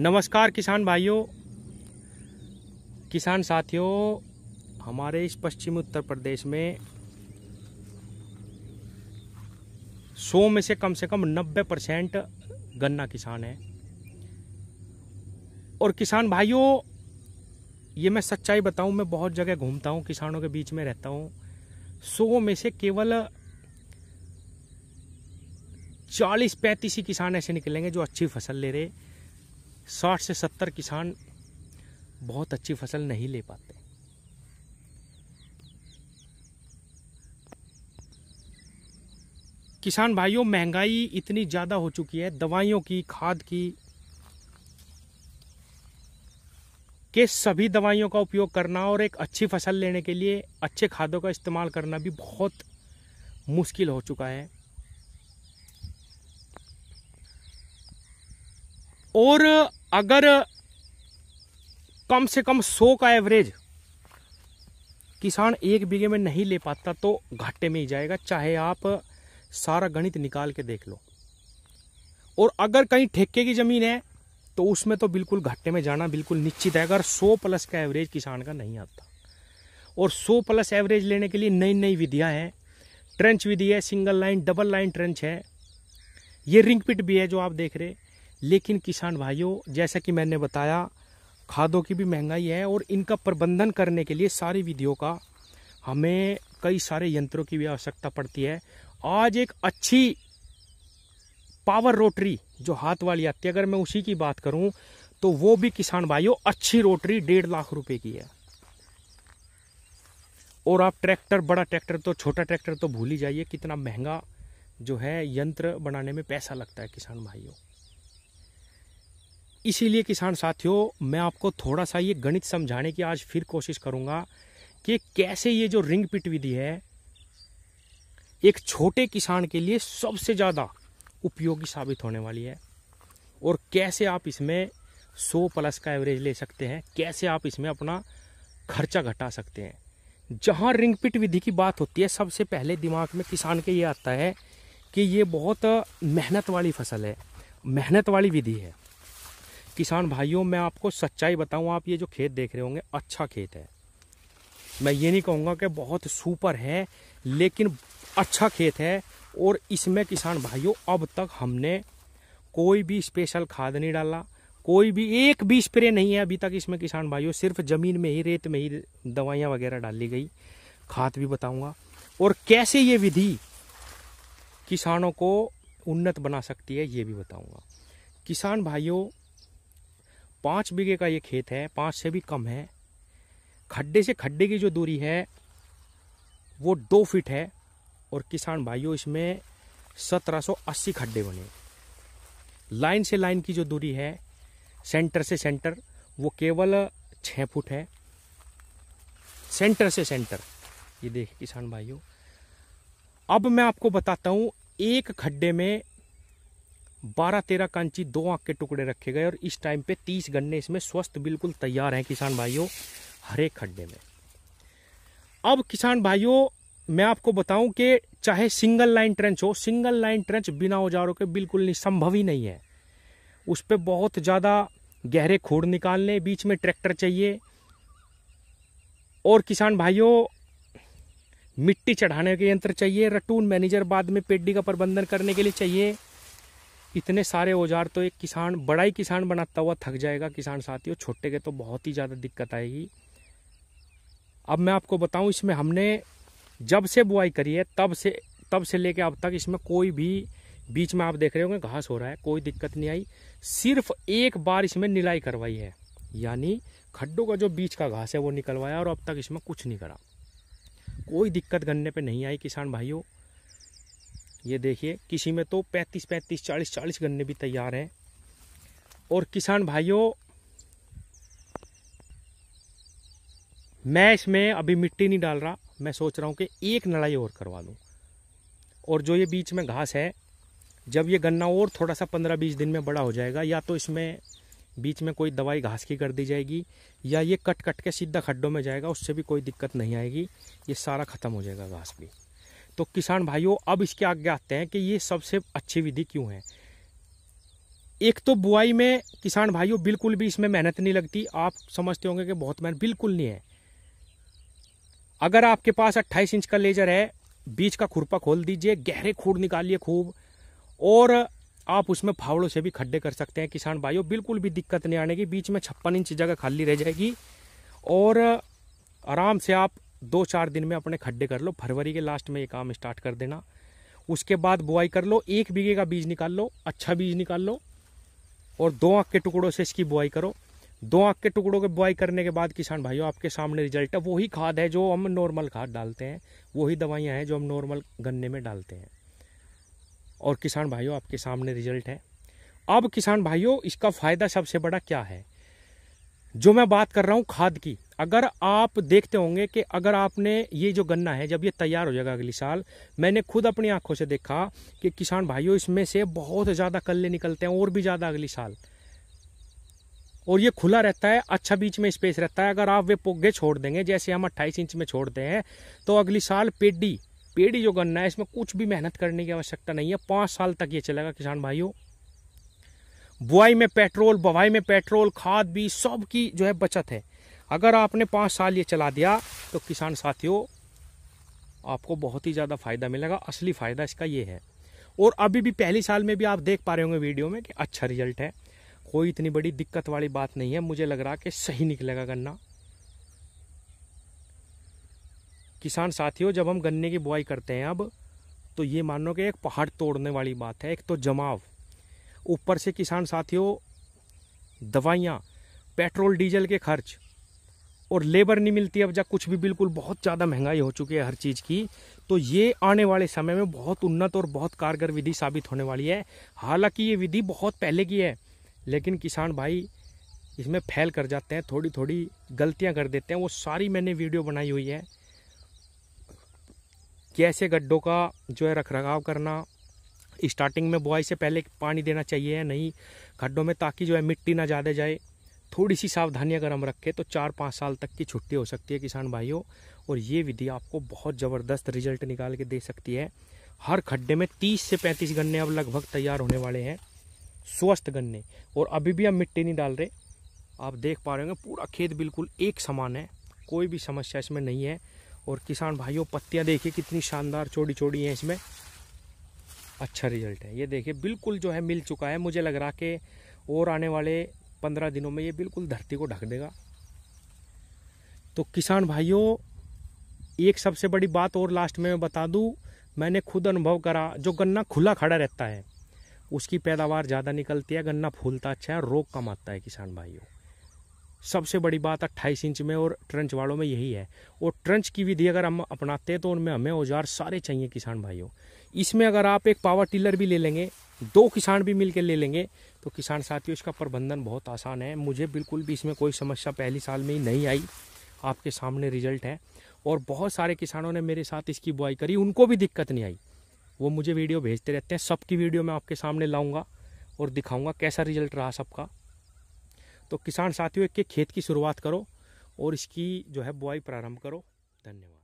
नमस्कार किसान भाइयों, किसान साथियों, हमारे इस पश्चिमी उत्तर प्रदेश में सौ में से कम से कम नब्बे परसेंट गन्ना किसान है। और किसान भाइयों, ये मैं सच्चाई बताऊँ, मैं बहुत जगह घूमता हूँ, किसानों के बीच में रहता हूँ। सौ में से केवल चालीस पैंतीस ही किसान ऐसे निकलेंगे जो अच्छी फ़सल ले रहे। साठ से सत्तर किसान बहुत अच्छी फ़सल नहीं ले पाते। किसान भाइयों, महँगाई इतनी ज़्यादा हो चुकी है, दवाइयों की, खाद की, के सभी दवाइयों का उपयोग करना और एक अच्छी फ़सल लेने के लिए अच्छे खादों का इस्तेमाल करना भी बहुत मुश्किल हो चुका है। और अगर कम से कम सौ का एवरेज किसान एक बीघे में नहीं ले पाता तो घाटे में ही जाएगा, चाहे आप सारा गणित निकाल के देख लो। और अगर कहीं ठेके की ज़मीन है तो उसमें तो बिल्कुल घाटे में जाना बिल्कुल निश्चित है, अगर 100 प्लस का एवरेज किसान का नहीं आता। और 100 प्लस एवरेज लेने के लिए नई नई विधियाँ हैं ट्रेंच विधि है single line double line trench है, ये रिंग पिट भी है जो आप देख रहे लेकिन किसान भाइयों, जैसा कि मैंने बताया, खादों की भी महँगाई है और इनका प्रबंधन करने के लिए सारी विधियों का हमें कई सारे यंत्रों की भी आवश्यकता पड़ती है। आज एक अच्छी पावर रोटरी जो हाथ वाली आती है, अगर मैं उसी की बात करूँ तो वो भी किसान भाइयों, अच्छी रोटरी डेढ़ लाख रुपए की है। और आप ट्रैक्टर, बड़ा ट्रैक्टर तो छोटा ट्रैक्टर तो भूल ही जाइए, कितना महँगा जो है यंत्र बनाने में पैसा लगता है किसान भाइयों। इसीलिए किसान साथियों, मैं आपको थोड़ा सा ये गणित समझाने की आज फिर कोशिश करूँगा कि कैसे ये जो रिंग पिट विधि है, एक छोटे किसान के लिए सबसे ज़्यादा उपयोगी साबित होने वाली है। और कैसे आप इसमें 100 प्लस का एवरेज ले सकते हैं, कैसे आप इसमें अपना खर्चा घटा सकते हैं। जहाँ रिंग पिट विधि की बात होती है, सबसे पहले दिमाग में किसान के ये आता है कि ये बहुत मेहनत वाली फ़सल है, मेहनत वाली विधि है। किसान भाइयों, मैं आपको सच्चाई बताऊँ, आप ये जो खेत देख रहे होंगे अच्छा खेत है। मैं ये नहीं कहूँगा कि बहुत सुपर है, लेकिन अच्छा खेत है, और इसमें किसान भाइयों, अब तक हमने कोई भी स्पेशल खाद नहीं डाला, कोई भी एक भी स्प्रे नहीं है अभी तक इसमें किसान भाइयों, सिर्फ़ ज़मीन में ही, रेत में ही दवाइयाँ वगैरह डाली गई, खाद भी बताऊँगा। और कैसे ये विधि किसानों को उन्नत बना सकती है, ये भी बताऊँगा। किसान भाइयों पाँच बीघे का ये खेत है, पाँच से भी कम है। खड्डे से खड्डे की जो दूरी है, वो दो फीट है और किसान भाइयों, इसमें सत्रह सौ अस्सी खड्डे बने। लाइन से लाइन की जो दूरी है, सेंटर से सेंटर, वो केवल छः फुट है। सेंटर से सेंटर, ये देखिए किसान भाइयों। अब मैं आपको बताता हूँ, एक खड्डे में बारह तेरह कांची दो आँख के टुकड़े रखे गए और इस टाइम पे तीस गन्ने इसमें स्वस्थ बिल्कुल तैयार हैं किसान भाइयों, हरे खड्डे में। अब किसान भाइयों, मैं आपको बताऊँ कि चाहे सिंगल लाइन ट्रेंच हो, सिंगल लाइन ट्रेंच बिना औजारों के बिल्कुल नहीं संभव ही नहीं है। उस पर बहुत ज़्यादा गहरे खोड़ निकालने, बीच में ट्रैक्टर चाहिए। और किसान भाइयों, मिट्टी चढ़ाने के यंत्र चाहिए, रटून मैनेजर बाद में पेड्डी का प्रबंधन करने के लिए चाहिए। इतने सारे औज़ार तो एक किसान, बड़ा ही किसान बनाता हुआ थक जाएगा, किसान साथियों, छोटे के तो बहुत ही ज़्यादा दिक्कत आएगी। अब मैं आपको बताऊँ, इसमें हमने जब से बुआई करी है, तब से तब से लेके अब तक इसमें कोई भी बीच में आप देख रहे होंगे, घास हो रहा है, कोई दिक्कत नहीं आई। सिर्फ़ एक बार इसमें निलाई करवाई है, यानी खड्डों का जो बीच का घास है वो निकलवाया और अब तक इसमें कुछ नहीं करा। कोई दिक्कत गन्ने पे नहीं आई, किसान भाइयों। ये देखिए, किसी में तो 35 35 40 40 गन्ने भी तैयार हैं। और किसान भाइयों, मैं इसमें अभी मिट्टी नहीं डाल रहा, मैं सोच रहा हूँ कि एक नड़ाई और करवा दूँ। और जो ये बीच में घास है, जब ये गन्ना और थोड़ा सा पंद्रह बीस दिन में बड़ा हो जाएगा, या तो इसमें बीच में कोई दवाई घास की कर दी जाएगी, या ये कट कट के सीधा खड्डों में जाएगा, उससे भी कोई दिक्कत नहीं आएगी, ये सारा ख़त्म हो जाएगा घास भी। तो किसान भाइयों, अब इसके आगे आते हैं कि ये सबसे अच्छी विधि क्यों है? एक तो बुआई में किसान भाइयों, बिल्कुल भी इसमें मेहनत नहीं लगती। आप समझते होंगे कि बहुत मेहनत बिल्कुल नहीं है। अगर आपके पास 28 इंच का लेजर है, बीच का खुरपा खोल दीजिए, गहरे खूर निकालिए खूब, और आप उसमें फावड़ों से भी खड्डे कर सकते हैं। किसान भाइयों, बिल्कुल भी दिक्कत नहीं आने की। बीच में छप्पन इंच जगह खाली रह जाएगी, और आराम से आप दो चार दिन में अपने खड्डे कर लो, फरवरी के लास्ट में ये काम स्टार्ट कर देना। उसके बाद बुआई कर लो, एक बीघे का बीज निकाल लो अच्छा बीज निकाल लो, और दो आँख के टुकड़ों से इसकी बुआई करो। दो आँख के टुकड़ों के बुआई करने के बाद किसान भाइयों, आपके सामने रिज़ल्ट है, वही खाद है जो हम नॉर्मल खाद डालते हैं, वही दवाइयाँ हैं जो हम नॉर्मल गन्ने में डालते हैं। और किसान भाइयों, आपके सामने रिज़ल्ट है। अब किसान भाइयों, इसका फ़ायदा सबसे बड़ा क्या है? जो मैं बात कर रहा हूँ खाद की, अगर आप देखते होंगे कि अगर आपने ये जो गन्ना है, जब ये तैयार हो जाएगा अगली साल, मैंने खुद अपनी आँखों से देखा कि किसान भाइयों, इसमें से बहुत ज़्यादा कल्ले निकलते हैं और भी ज़्यादा अगली साल। और ये खुला रहता है अच्छा बीच में स्पेस रहता है। अगर आप वे पोगे छोड़ देंगे, जैसे हम अट्ठाईस इंच में छोड़ते हैं तो अगली साल पेडी, पेड़ी जो गन्ना है, इसमें कुछ भी मेहनत करने की आवश्यकता नहीं है। पाँच साल तक ये चलेगा, किसान भाइयों। बुआई में पेट्रोल, बवाई में पेट्रोल, खाद भी, सब की जो है बचत है। अगर आपने पाँच साल ये चला दिया तो किसान साथियों, आपको बहुत ही ज़्यादा फ़ायदा मिलेगा। असली फ़ायदा इसका ये है। और अभी भी पहली साल में भी आप देख पा रहे होंगे वीडियो में कि अच्छा रिज़ल्ट है। कोई इतनी बड़ी दिक्कत वाली बात नहीं है। मुझे लग रहा कि सही निकलेगा गन्ना। किसान साथियों, जब हम गन्ने की बुआई करते हैं अब तो ये मानो कि एक पहाड़ तोड़ने वाली बात है। एक तो जमाव। ऊपर से किसान साथियों, दवाइयाँ, पेट्रोल, डीजल के खर्च और लेबर नहीं मिलती अब, जब कुछ भी बिल्कुल बहुत ज़्यादा महँगाई हो चुकी है हर चीज़ की तो ये आने वाले समय में बहुत उन्नत और बहुत कारगर विधि साबित होने वाली है। हालाँकि ये विधि बहुत पहले की है, लेकिन किसान भाई इसमें फैल कर जाते हैं थोड़ी थोड़ी गलतियाँ कर देते हैं। वो सारी मैंने वीडियो बनाई हुई है। कैसे गड्ढों का जो है रख रखाव करना स्टार्टिंग में बुआई से पहले पानी देना चाहिए या नहीं, खड्डों में ताकि जो है मिट्टी ना ज़्यादा जाए। थोड़ी सी सावधानी अगर हम रखें तो चार पाँच साल तक की छुट्टी हो सकती है किसान भाइयों, और ये विधि आपको बहुत ज़बरदस्त रिज़ल्ट निकाल के दे सकती है। हर खड्डे में तीस से पैंतीस गन्ने अब लगभग तैयार होने वाले हैं, स्वस्थ गन्ने, और अभी भी हम मिट्टी नहीं डाल रहे। आप देख पा रहे होंगे, पूरा खेत बिल्कुल एक समान है, कोई भी समस्या इसमें नहीं है, और किसान भाइयों, पत्तियाँ देखिए कितनी शानदार चौड़ी चौड़ी हैं इसमें। अच्छा रिज़ल्ट है। ये देखिए, बिल्कुल जो है मिल चुका है। मुझे लग रहा कि और आने वाले पंद्रह दिनों में ये बिल्कुल धरती को ढक देगा। तो किसान भाइयों, एक सबसे बड़ी बात और लास्ट में मैं बता दूँ, मैंने खुद अनुभव करा, जो गन्ना खुला खड़ा रहता है, उसकी पैदावार ज़्यादा निकलती है, गन्ना फूलता अच्छा है, रोग कम आता है किसान भाइयों। सबसे बड़ी बात अट्ठाईस इंच में और ट्रंच वालों में यही है। और ट्रंच की विधि अगर हम अपनाते हैं तो उनमें हमें औज़ार सारे चाहिए किसान भाइयों। इसमें अगर आप एक पावर टिलर भी ले लेंगे, दो किसान भी मिलकर ले लेंगे तो किसान साथियों, इसका प्रबंधन बहुत आसान है। मुझे बिल्कुल भी इसमें कोई समस्या पहली साल में ही नहीं आई। आपके सामने रिज़ल्ट है। और बहुत सारे किसानों ने मेरे साथ इसकी बुआई करी, उनको भी दिक्कत नहीं आई। वो मुझे वीडियो भेजते रहते हैं। सबकी वीडियो मैं आपके सामने लाऊँगा और दिखाऊँगा कैसा रिज़ल्ट रहा सबका। तो किसान साथियों एक के खेत की शुरुआत करो और इसकी जो है बुआई प्रारंभ करो। धन्यवाद।